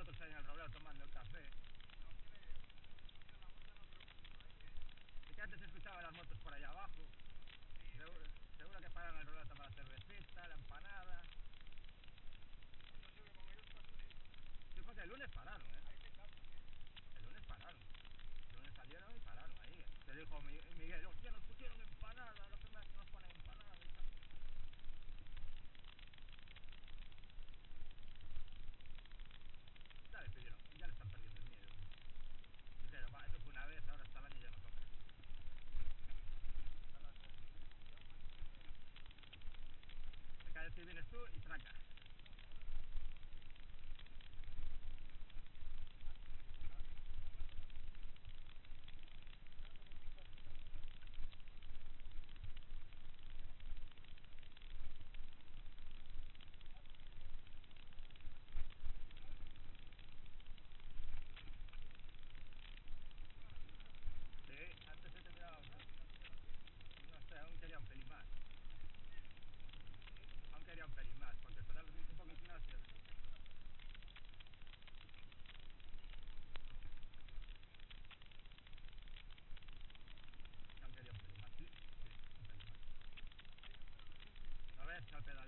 nosotros ahí en el roblado tomando el café. Y que antes se escuchaban las motos por allá abajo. Seguro, seguro que paran el roblado a tomar la cervecita, la empanada. Sí, porque el lunes pararon, ¿eh? El lunes pararon. El lunes salieron y pararon ahí. Te dijo Mi- Vienes tú y traca. that cup in